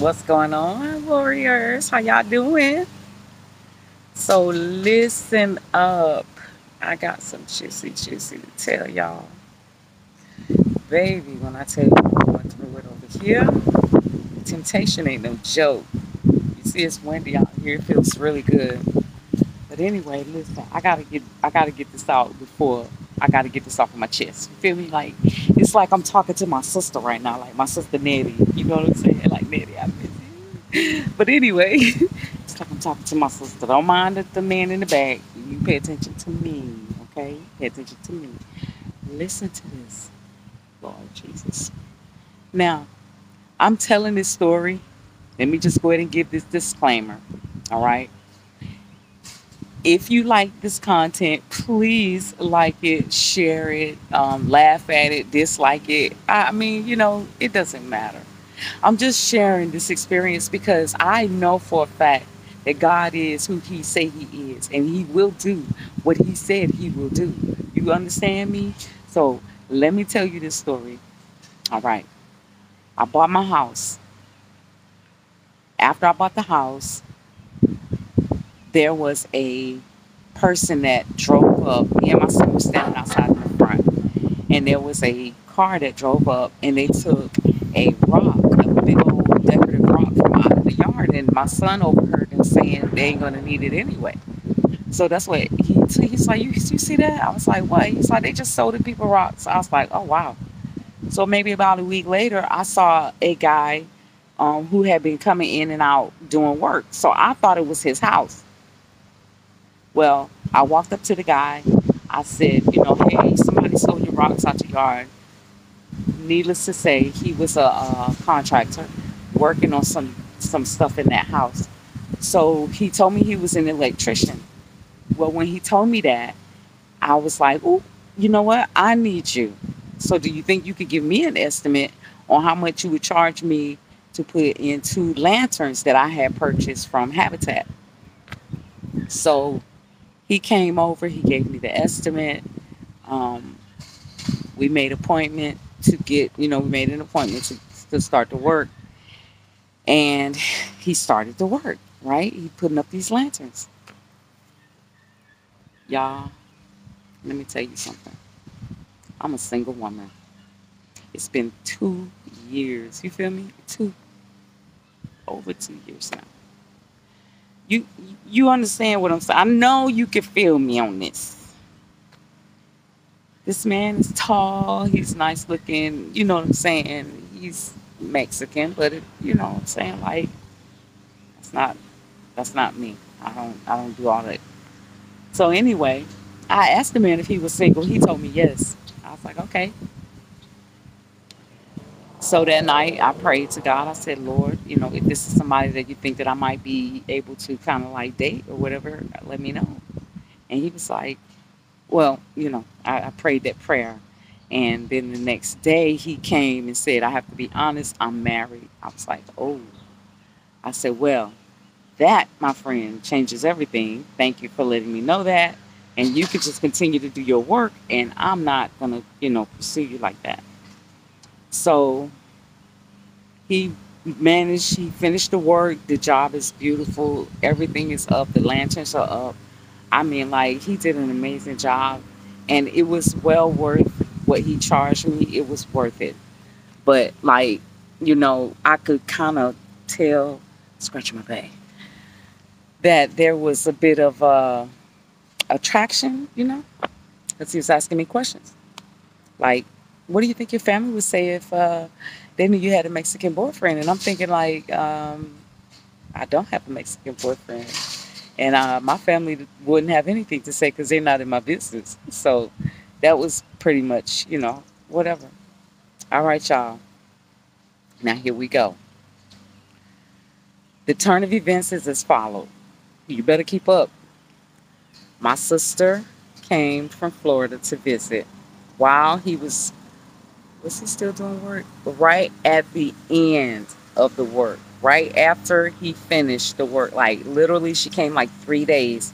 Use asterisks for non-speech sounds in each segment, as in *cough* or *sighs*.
What's going on, warriors? How y'all doing? So listen up. I got some juicy, juicy to tell y'all. Baby, when I tell you I'm going through it over here, temptation ain't no joke. You see it's windy out here, it feels really good. But anyway, listen, I gotta get I gotta get this out before I gotta get this off of my chest. You feel me? Like it's like I'm talking to my sister right now, like my sister Nettie. You know what I'm saying? Like Nettie, I miss you. *laughs* But anyway, *laughs* it's like I'm talking to my sister. Don't mind the man in the back. You pay attention to me, okay? Pay attention to me. Listen to this, Lord Jesus. Now, I'm telling this story. Let me just go ahead and give this disclaimer. All right if you like this content, please like it, share it, um, laugh at it, dislike it. I mean, you know, it doesn't matter. I'm just sharing this experience because I know for a fact that God is who He say He is, and He will do what He said He will do. You understand me? So let me tell you this story. All right, I bought my house. After I bought the house, there was a person that drove up. Me and my son were standing outside the front, and there was a car that drove up, and they took a rock, a big old decorative rock from out of the yard, and my son overheard them saying they ain't gonna need it anyway. So that's what he he's like. You, you see that? I was like, what? He's like, they just sold the people rocks. I was like, oh wow. So maybe about a week later, I saw a guy um, who had been coming in and out doing work. So I thought it was his house. Well, I walked up to the guy. I said, you know, hey, somebody sold your rocks out your yard. Needless to say, he was a, a contractor working on some some stuff in that house. So he told me he was an electrician. Well, when he told me that, I was like, oh, you know what? I need you. So do you think you could give me an estimate on how much you would charge me to put in two lanterns that I had purchased from Habitat? So he came over, he gave me the estimate. Um, we made appointment to get, you know, we made an appointment to, to start the work. And he started the work, right? He putting up these lanterns. Y'all, let me tell you something. I'm a single woman. It's been two years. You feel me? Two, over two years now. You you understand what I'm saying? I know you can feel me on this. This man is tall, he's nice looking, you know what I'm saying? He's Mexican, but it, you know what I'm saying? Like that's not that's not me. I don't I don't do all that. So anyway, I asked the man if he was single. He told me yes. I was like, okay. So that night, I prayed to God. I said, Lord, you know, if this is somebody that you think that I might be able to kind of like date or whatever, let me know. And he was like, well, you know, I, I prayed that prayer. And then the next day, he came and said, I have to be honest, I'm married. I was like, oh. I said, well, that, my friend, changes everything. Thank you for letting me know that. And you could just continue to do your work, and I'm not going to, you know, pursue you like that. So he managed, he finished the work. The job is beautiful. Everything is up. The lanterns are up. I mean, like, he did an amazing job. And it was well worth what he charged me. It was worth it. But, like, you know, I could kind of tell, scratch my back, that there was a bit of uh, attraction, you know, because he was asking me questions. Like, what do you think your family would say if uh, they knew you had a Mexican boyfriend? And I'm thinking like, um, I don't have a Mexican boyfriend, and uh, my family wouldn't have anything to say because they're not in my business. So that was pretty much, you know, whatever. All right, y'all. Now here we go. The turn of events is as follows. You better keep up. My sister came from Florida to visit while he was was he still doing work? Right at the end of the work, right after he finished the work. Like literally, she came like three days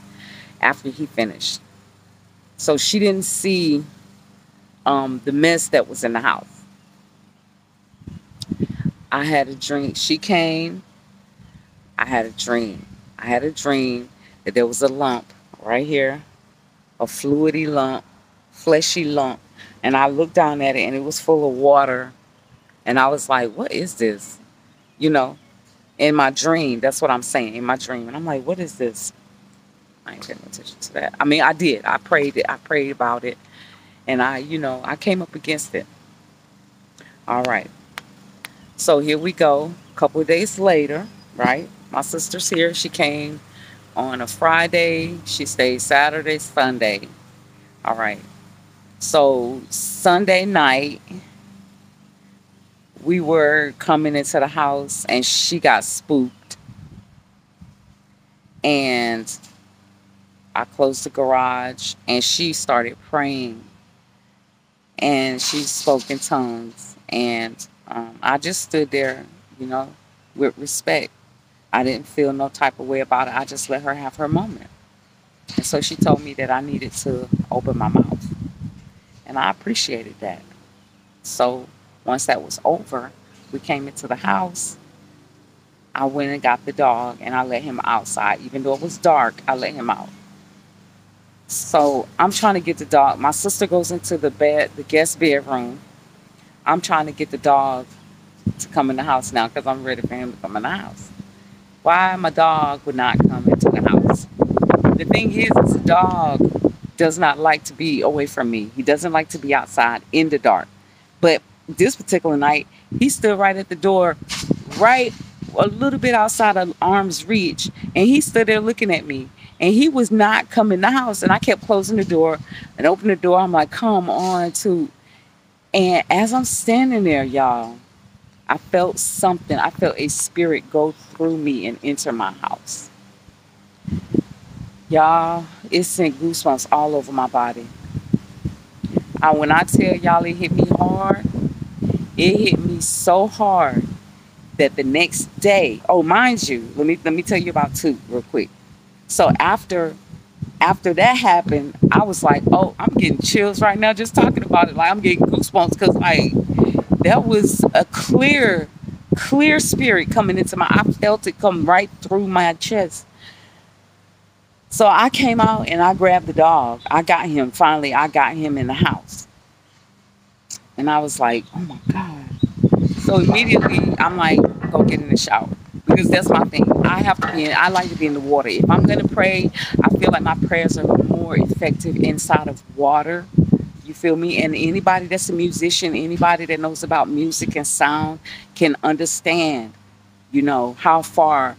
after he finished. So she didn't see um, the mess that was in the house. I had a dream. She came. I had a dream. I had a dream that there was a lump right here, a fluidy lump, fleshy lump. And I looked down at it and it was full of water. And I was like, what is this? You know, in my dream. That's what I'm saying, in my dream. And I'm like, what is this? I ain't paying attention to that. I mean, I did. I prayed it. I prayed about it. And I, you know, I came up against it. All right. So here we go. A couple of days later, right? My sister's here. She came on a Friday. She stayed Saturday, Sunday. All right. So Sunday night, we were coming into the house and she got spooked. And I closed the garage and she started praying. And she spoke in tongues. And um, I just stood there, you know, with respect. I didn't feel no type of way about it. I just let her have her moment. And so she told me that I needed to open my mouth. And I appreciated that. So once that was over, we came into the house. I went and got the dog and I let him outside. Even though it was dark, I let him out. So I'm trying to get the dog. My sister goes into the bed, the guest bedroom. I'm trying to get the dog to come in the house now because I'm ready for him to come in the house. Why my dog would not come into the house? The thing is, is the dog does not like to be away from me. He doesn't like to be outside in the dark. But this particular night, he stood right at the door, right a little bit outside of arm's reach, and he stood there looking at me. And he was not coming in the house, and I kept closing the door and opening the door. I'm like, "Come on, to." And as I'm standing there, y'all, I felt something. I felt a spirit go through me and enter my house. Y'all, it sent goosebumps all over my body. I, when I tell y'all it hit me hard, it hit me so hard that the next day, oh, mind you, let me let me tell you about two real quick. So after after that happened, I was like, oh, I'm getting chills right now just talking about it. Like I'm getting goosebumps because like that was a clear, clear spirit coming into my. I felt it come right through my chest. So I came out and I grabbed the dog. I got him. Finally, I got him in the house. And I was like, oh my God. So immediately I'm like, go get in the shower. Because that's my thing. I have to be in, I like to be in the water. If I'm going to pray, I feel like my prayers are more effective inside of water you feel me? And anybody that's a musician, anybody that knows about music and sound can understand, you know, how far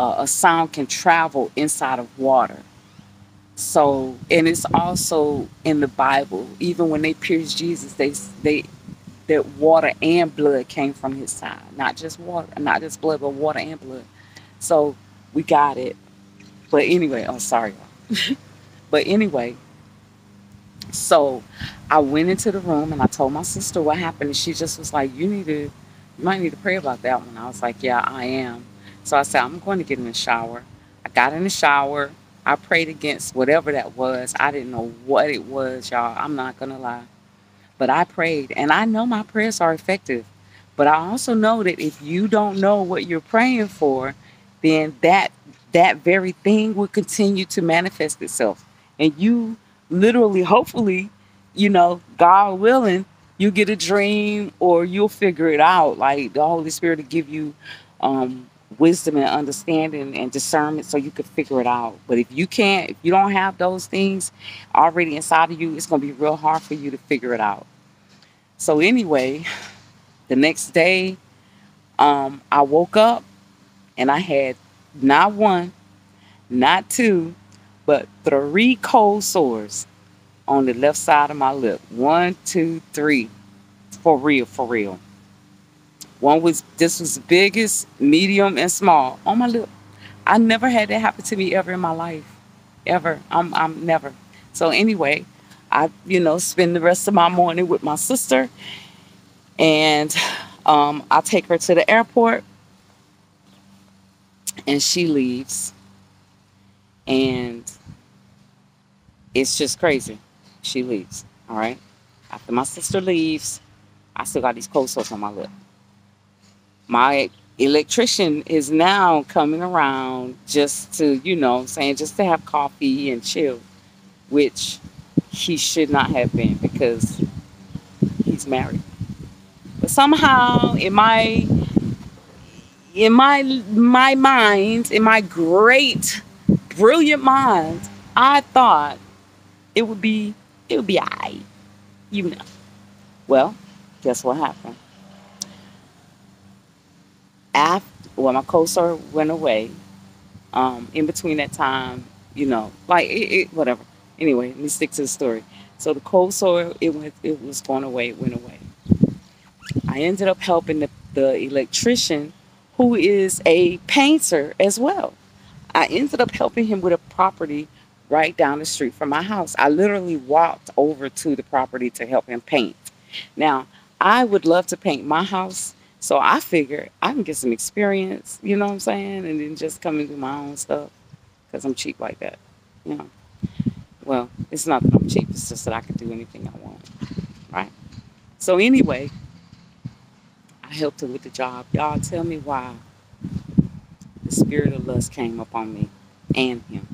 uh, a sound can travel inside of water. So, and it's also in the Bible. Even when they pierced Jesus, they they that water and blood came from his side, not just water, not just blood, but water and blood. So we got it. But anyway, I'm oh, sorry. *laughs* but anyway, so I went into the room and I told my sister what happened. And she just was like, You need to, you might need to pray about that one. I was like, Yeah, I am. So I said, I'm going to get in the shower. I got in the shower. I prayed against whatever that was. I didn't know what it was, y'all. I'm not going to lie. But I prayed. And I know my prayers are effective. But I also know that if you don't know what you're praying for, then that that very thing will continue to manifest itself. And you literally, hopefully, you know, God willing, you get a dream or you'll figure it out. Like the Holy Spirit will give you um, wisdom and understanding and discernment so you can figure it out. But if you can't, if you don't have those things already inside of you, it's going to be real hard for you to figure it out. So, anyway, the next day, um, I woke up and I had not one, not two, but three cold sores on the left side of my lip. One, two, three. For real, for real. One was this was biggest, medium, and small on my lip. I never had that happen to me ever in my life. Ever. I'm I'm never. So anyway, I, you know, spend the rest of my morning with my sister and um, I take her to the airport and she leaves. And it's just crazy. She leaves. All right. After my sister leaves, I still got these cold sores on my lip. My electrician is now coming around just to, you know, saying just to have coffee and chill, which he should not have been because he's married. But somehow in my in my my mind, in my great brilliant mind, I thought it would be it would be I, you know. Well, guess what happened? After well, my co-star went away. Um, in between that time, you know, like it, it, whatever. Anyway, let me stick to the story. So the cold sore, it went, it was going away, it went away. I ended up helping the, the electrician, who is a painter as well. I ended up helping him with a property right down the street from my house. I literally walked over to the property to help him paint. Now, I would love to paint my house, so I figured I can get some experience, you know what I'm saying, and then just come and do my own stuff because I'm cheap like that, you know. Well, it's not that I'm cheap, it's just that I can do anything I want, right? So, anyway, I helped him with the job. Y'all tell me why the spirit of lust came upon me and him.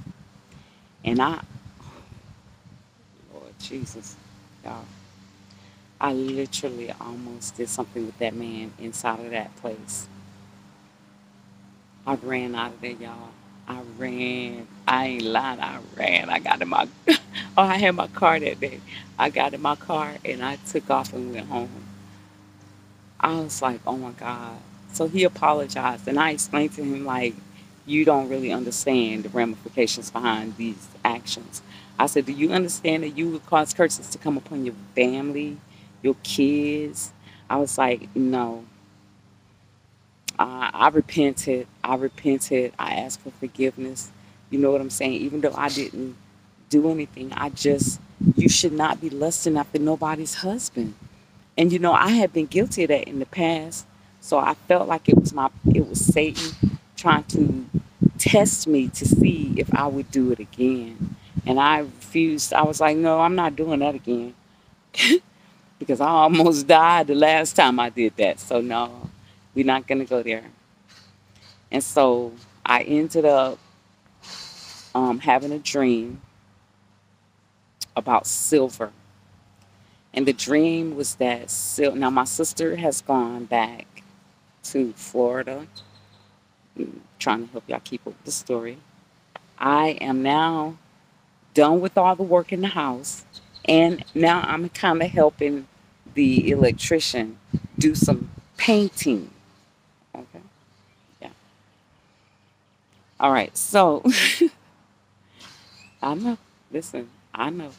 And I, *sighs* Lord Jesus, y'all, I literally almost did something with that man inside of that place. I ran out of there, y'all. I ran. I ain't lying. I ran. I got in my, *laughs* oh, I had my car that day. I got in my car and I took off and went home. I was like, oh my God. So he apologized and I explained to him, like, you don't really understand the ramifications behind these actions. I said, do you understand that you would cause curses to come upon your family, your kids? I was like, no. I, I repented. I repented. I asked for forgiveness. You know what I'm saying? Even though I didn't do anything, I just, you should not be lusting after nobody's husband. And you know, I had been guilty of that in the past. So I felt like it was my, it was Satan trying to test me to see if I would do it again. And I refused. I was like, no, I'm not doing that again. *laughs* because I almost *laughs* died the last time I did that. So no, we're not going to go there. And so I ended up um, having a dream about silver. And the dream was that sil- now my sister has gone back to Florida. I'm trying to help y'all keep up the story. I am now done with all the work in the house, and now I'm kind of helping the electrician do some painting Okay. Yeah. All right. So *laughs* I know. Listen, I know.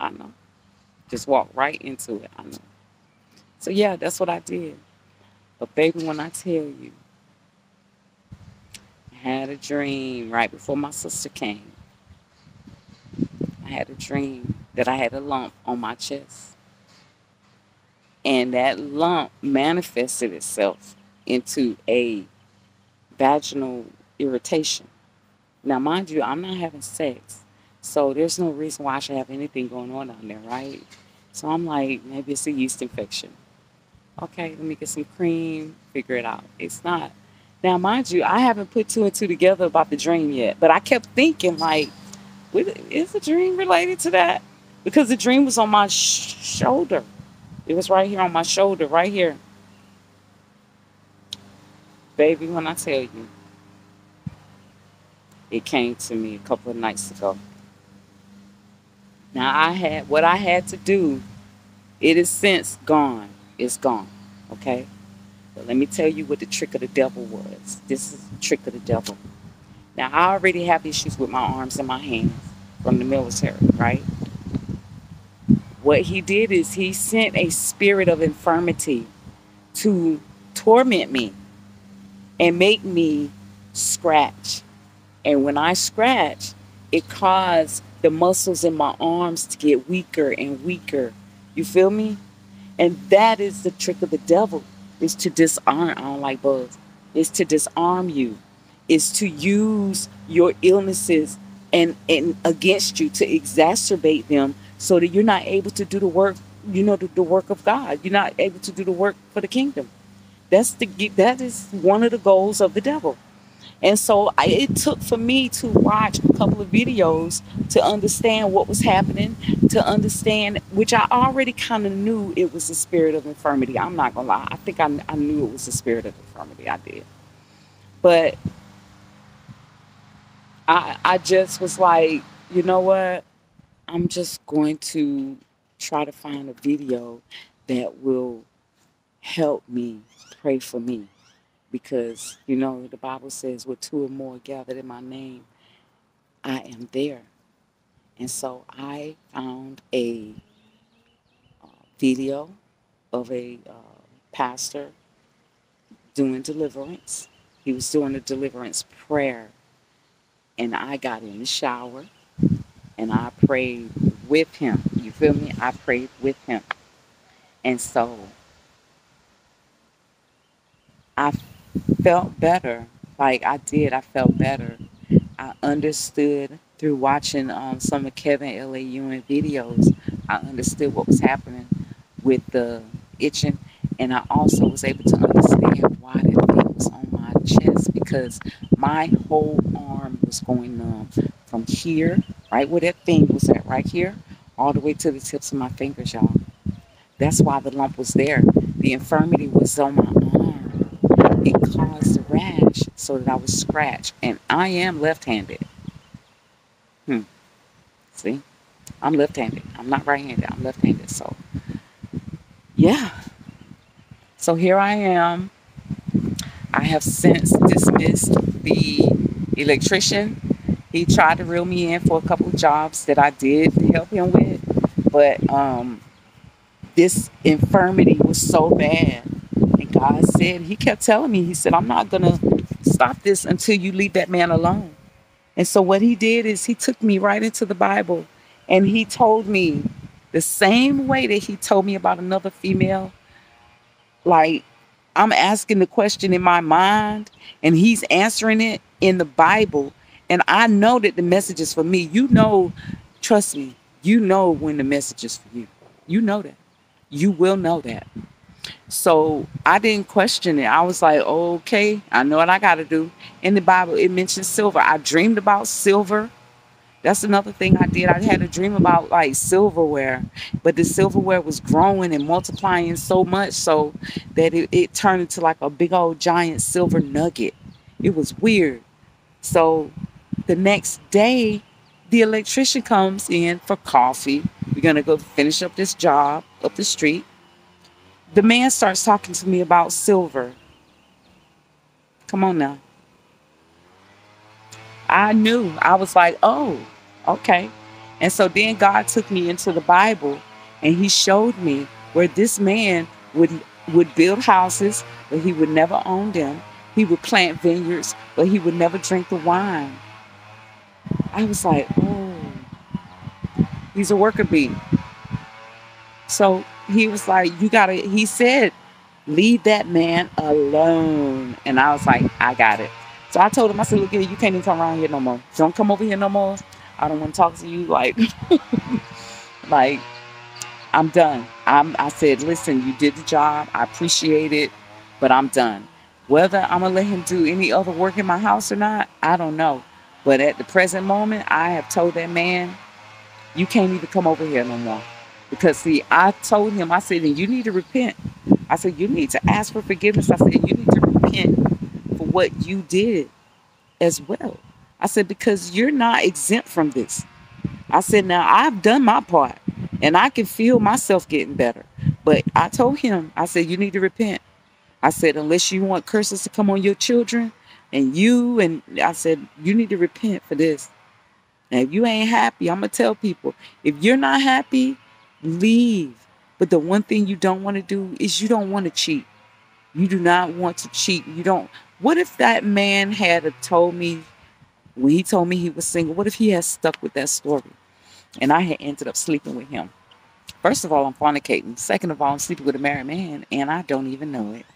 I know. Just walk right into it. I know. So yeah, that's what I did. But baby, when I tell you, I had a dream right before my sister came. I had a dream that I had a lump on my chest. And that lump manifested itself into a vaginal irritation. Now, mind you, I'm not having sex, so there's no reason why I should have anything going on down there, right? So I'm like, maybe it's a yeast infection. Okay, let me get some cream, figure it out. It's not. Now, mind you, I haven't put two and two together about the dream yet, but I kept thinking, like, is the dream related to that? Because the dream was on my sh- shoulder. It was right here on my shoulder, right here. Baby, when I tell you, it came to me a couple of nights ago. Now I had what I had to do, it is since gone. It's gone. Okay? But let me tell you what the trick of the devil was. This is the trick of the devil. Now I already have issues with my arms and my hands from the military, right? What he did is he sent a spirit of infirmity to torment me and make me scratch. And when I scratch, it caused the muscles in my arms to get weaker and weaker. You feel me? And that is the trick of the devil is to disarm. I don't like bugs. Is to disarm you. Is to use your illnesses and, and against you to exacerbate them so that you're not able to do the work, you know, the, the work of God. You're not able to do the work for the kingdom. That's the that is one of the goals of the devil. And so I, it took for me to watch a couple of videos to understand what was happening, to understand, which I already kind of knew it was the spirit of infirmity. I'm not going to lie. I think I, I knew it was the spirit of infirmity. I did. But I, I just was like, you know what? I'm just going to try to find a video that will help me pray for me. Because you know the bible says with two or more gathered in my name i am there. And so i found a uh, video of a uh, pastor doing deliverance. He was doing a deliverance prayer and i got in the shower and i prayed with him you feel me i prayed with him and so i felt better. Like I did, I felt better. I understood through watching um, some of Kevin L. A. Ewing videos. I understood what was happening with the itching, and I also was able to understand why that thing was on my chest because my whole arm was going numb from here, right where that thing was at, right here, all the way to the tips of my fingers, y'all. That's why the lump was there. The infirmity was on my arm. it caused a rash so that I was scratched. And I am left handed. Hmm. See? I'm left handed. I'm not right handed. I'm left handed. So, yeah. So here I am. I have since dismissed the electrician. He tried to reel me in for a couple jobs that I did help him with. But um, this infirmity was so bad And God said, He kept telling me, He said, I'm not going to stop this until you leave that man alone. And so what He did is He took me right into the Bible and He told me the same way that He told me about another female. Like, I'm asking the question in my mind and He's answering it in the Bible. And I know that the message is for me. You know, trust me, you know when the message is for you. You know that. You will know that. So I didn't question it. I was like, okay, I know what I got to do. In the Bible, it mentions silver. I dreamed about silver. That's another thing I did. I had a dream about like silverware, but the silverware was growing and multiplying so much so that it, it turned into like a big old giant silver nugget. It was weird. So the next day, the electrician comes in for coffee. We're going to go finish up this job up the street the man starts talking to me about silver. Come on now. I knew. I was like, oh, okay. And so then God took me into the Bible and he showed me where this man would would build houses, but he would never own them. He would plant vineyards, but he would never drink the wine. I was like, oh, he's a worker bee. So he was like, You gotta, he said, leave that man alone. And I was like, I got it. So I told him, I said, Look here, you can't even come around here no more. Don't come over here no more. I don't want to talk to you. Like, *laughs* like, I'm done. I'm, I said, Listen, you did the job. I appreciate it, but I'm done. Whether I'm to let him do any other work in my house or not, I don't know. But at the present moment, I have told that man, You can't even come over here no more. Because see, I told him, I said, you need to repent. I said, you need to ask for forgiveness. I said, you need to repent for what you did as well. I said, because you're not exempt from this. I said, now I've done my part and I can feel myself getting better. But I told him, I said, you need to repent. I said, unless you want curses to come on your children and you, and I said, you need to repent for this. And if you ain't happy, I'm to tell people, if you're not happy, leave. But the one thing you don't want to do is you don't want to cheat. You do not want to cheat. You don't. What if that man had told me when he told me he was single? What if he had stuck with that story and I had ended up sleeping with him? First of all, I'm fornicating. Second of all, I'm sleeping with a married man and I don't even know it.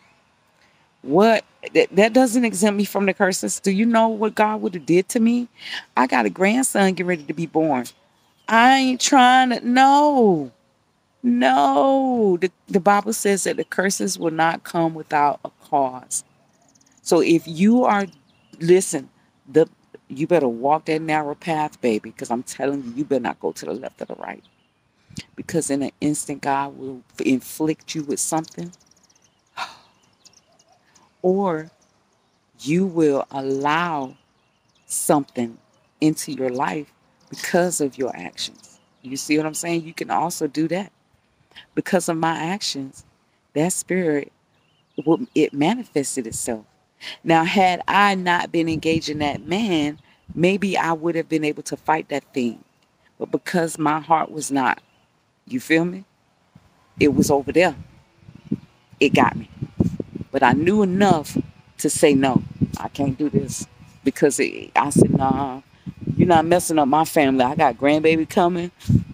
What that, that doesn't exempt me from the curses. Do you know what God would have did to me? I got a grandson getting ready to be born. I ain't trying to no. No, the, the Bible says that the curses will not come without a cause. So if you are, listen, the you better walk that narrow path, baby, because I'm telling you, you better not go to the left or the right. Because in an instant, God will inflict you with something, or you will allow something into your life because of your actions. You see what I'm saying? You can also do that. Because of my actions, that spirit it manifested itself. Now, had I not been engaging that man, maybe I would have been able to fight that thing. But because my heart was not, you feel me? It was over there. It got me. But I knew enough to say no. I can't do this because it, I said, nah, you're not messing up my family. I got grandbaby coming.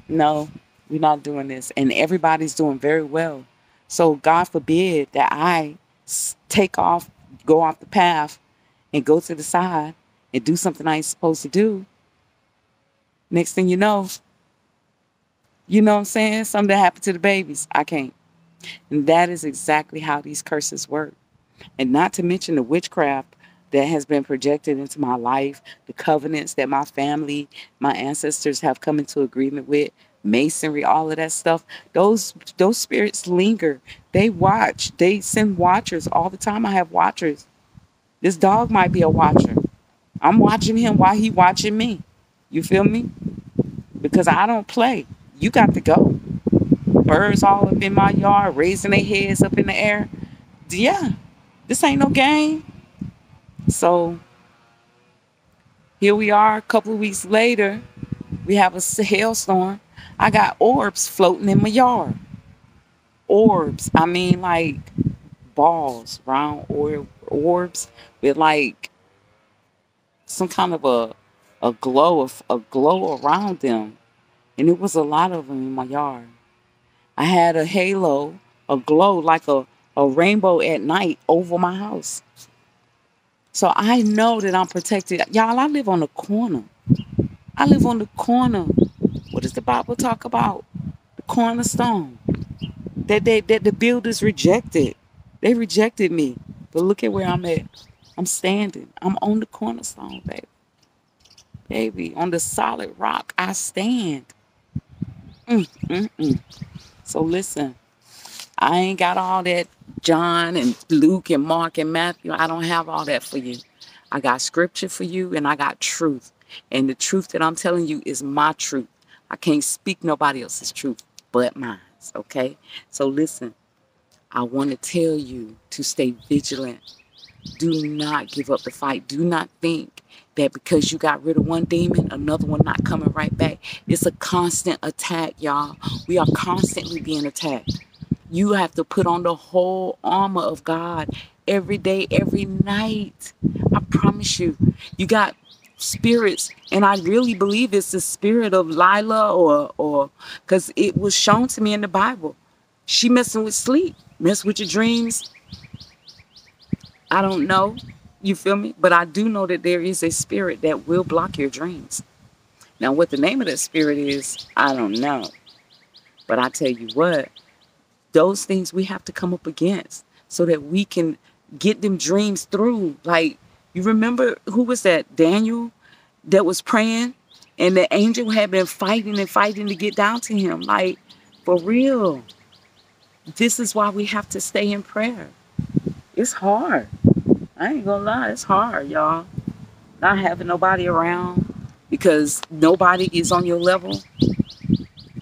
No, we're not doing this. And everybody's doing very well. So God forbid that I take off, go off the path and go to the side and do something I ain't supposed to do. Next thing you know, you know what I'm saying? Something happened to the babies. I can't. And that is exactly how these curses work. And not to mention the witchcraft that has been projected into my life, the covenants that my family, my ancestors have come into agreement with, masonry, all of that stuff. Those those spirits linger. They watch. They send watchers all the time. I have watchers. This dog might be a watcher. I'm watching him while he watching me. You feel me? Because I don't play. You got to go. Birds all up in my yard, raising their heads up in the air. Yeah, this ain't no game. So here we are a couple of weeks later. We have a hailstorm. I got orbs floating in my yard. Orbs. I mean like balls, round or orbs with like some kind of a a glow of a glow around them. And it was a lot of them in my yard. I had a halo, a glow like a, a rainbow at night over my house. So I know that I'm protected. Y'all, I live on the corner. I live on the corner. What does the Bible talk about? The cornerstone. That they that the builders rejected. They rejected me. But look at where I'm at. I'm standing. I'm on the cornerstone, baby. Baby, on the solid rock, I stand. Mm, mm, mm. So listen, I ain't got all that John and Luke and Mark and Matthew. I don't have all that for you. I got scripture for you and I got truth. And the truth that I'm telling you is my truth. I can't speak nobody else's truth but mine. Okay? So listen, I want to tell you to stay vigilant. Do not give up the fight. Do not think that because you got rid of one demon, another one not coming right back. It's a constant attack, y'all. We are constantly being attacked. You have to put on the whole armor of God every day, every night. I promise you. You got spirits, and I really believe it's the spirit of Lila or or because it was shown to me in the Bible. She messing with sleep, mess with your dreams. I don't know. You feel me? But I do know that there is a spirit that will block your dreams. Now, what the name of that spirit is, I don't know. But I tell you what, those things we have to come up against so that we can get them dreams through. Like, you remember who was that? Daniel that was praying and the angel had been fighting and fighting to get down to him. Like, for real. This is why we have to stay in prayer. It's hard. I ain't gonna lie, it's hard, y'all. Not having nobody around because nobody is on your level.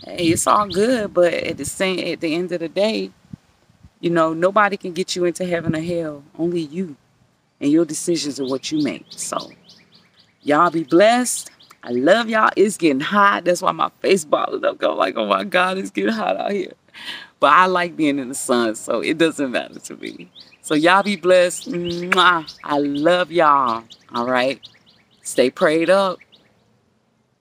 Hey, it's all good, but at the same at the end of the day, you know, nobody can get you into heaven or hell. Only you. And your decisions are what you make. So y'all be blessed. I love y'all. It's getting hot. That's why my face bottled up. I'm like, oh my God, it's getting hot out here. But I like being in the sun, so it doesn't matter to me. So y'all be blessed. Mwah. I love y'all. All right. Stay prayed up.